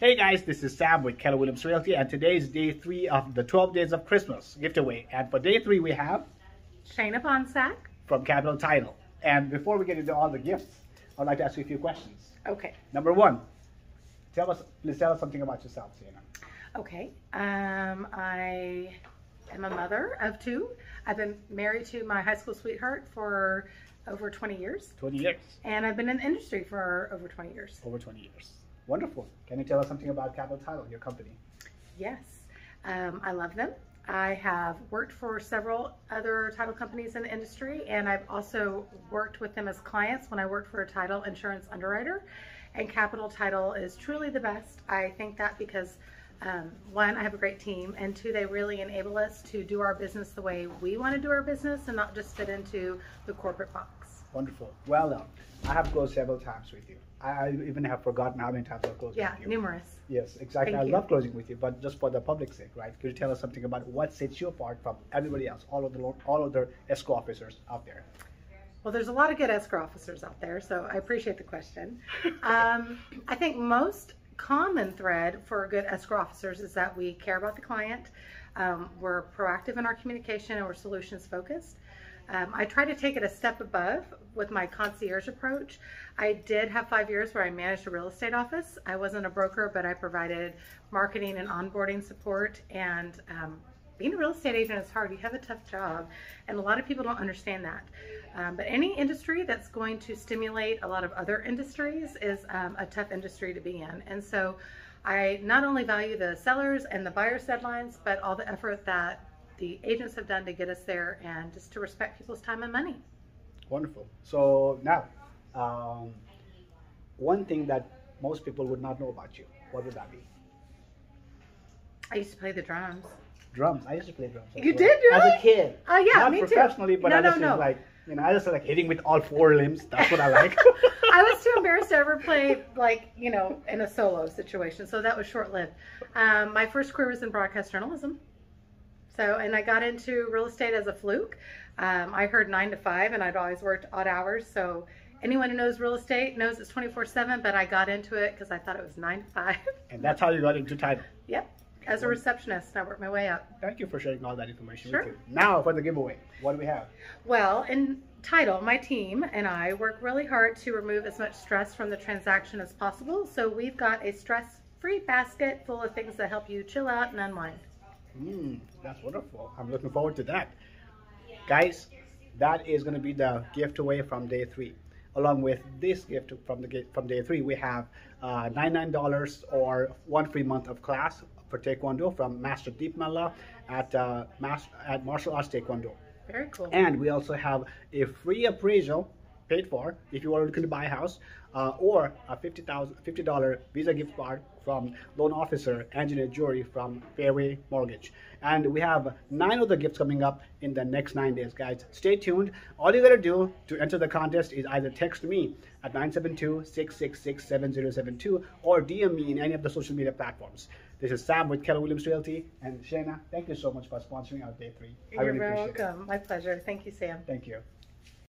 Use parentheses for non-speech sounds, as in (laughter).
Hey guys, this is Sam with Keller Williams Realty, and today is day three of the 12 Days of Christmas giveaway. And for day three, we have Shana Bohnsack. from Capital Title. And before we get into all the gifts, I'd like to ask you a few questions. Okay. Number one, tell us, please tell us something about yourself, Sienna. Okay. Um, I am a mother of two. I've been married to my high school sweetheart for over 20 years, 20 years, and I've been in the industry for over 20 years. over 20 years. Wonderful. Can you tell us something about Capital Title, your company? Yes. Um, I love them. I have worked for several other title companies in the industry, and I've also worked with them as clients when I worked for a title insurance underwriter. And Capital Title is truly the best. I think that because um, one, I have a great team, and two, they really enable us to do our business the way we want to do our business and not just fit into the corporate box. Wonderful. Well done. I have closed several times with you. I, I even have forgotten how many times I've closed Yeah, with you. Yeah, numerous. Yes, exactly. Thank I you. love closing with you, but just for the public's sake, right? Could you tell us something about what sets you apart from everybody else, all of the all of the escrow officers out there? Well, there's a lot of good escrow officers out there, so I appreciate the question. Um, I think most common thread for good escrow officers is that we care about the client, um, we're proactive in our communication, and we're solutions focused. Um, I try to take it a step above with my concierge approach. I did have five years where I managed a real estate office. I wasn't a broker, but I provided marketing and onboarding support. And um, being a real estate agent is hard. You have a tough job, and a lot of people don't understand that. Um, but any industry that's going to stimulate a lot of other industries is um, a tough industry to be in. And so I not only value the sellers and the buyers' deadlines, but all the effort that the agents have done to get us there and just to respect people's time and money. Wonderful. So now, um, one thing that most people would not know about you, what would that be? I used to play the drums. Drums. I used to play drums. You well. did, As a kid. Oh, yeah, not me too. professionally, but No, I no, just no. was like, you know, I just like hitting with all four limbs. That's what I (laughs) like. I was too embarrassed to ever play like you know in a solo situation, so that was short lived. Um, my first career was in broadcast journalism, so and I got into real estate as a fluke. Um, I heard nine to five, and I'd always worked odd hours. So anyone who knows real estate knows it's twenty four seven. But I got into it because I thought it was nine to five. (laughs) and that's how you got into title. yep, as a receptionist, I worked my way up. Thank you for sharing all that information Sure. with you. Now for the giveaway. What do we have? Well, in title, my team and I work really hard to remove as much stress from the transaction as possible. So we've got a stress-free basket full of things that help you chill out and unwind. Mm, that's wonderful. I'm looking forward to that. Guys, that is going to be the gift away from day three. Along with this gift from the from day three, we have uh, $99 or one free month of class for Taekwondo from Master Dip Malla at, uh, Mas- at Martial Arts Taekwondo. Very cool. And we also have a free appraisal paid for if you are looking to buy a house, uh, or a $50, $50 Visa gift card from loan officer Anginette Jorrey from Fairway Mortgage. And we have nine other gifts coming up in the next nine days, guys. Stay tuned. All you gotta do to enter the contest is either text me at 972-666-7072 or DM me in any of the social media platforms. This is Sam with Keller Williams Realty. And Shana, thank you so much for sponsoring our day three. I You're really very appreciate it. welcome. My pleasure. Thank you, Sam. Thank you.